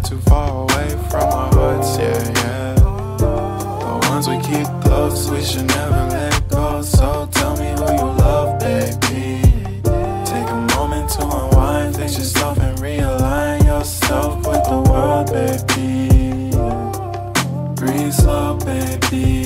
Isn't too far away from our hearts, yeah, yeah. The ones we keep close, we should never let go. So tell me who you love, baby. Take a moment to unwind, fix yourself and realign yourself with the world, baby. Breathe slow, baby.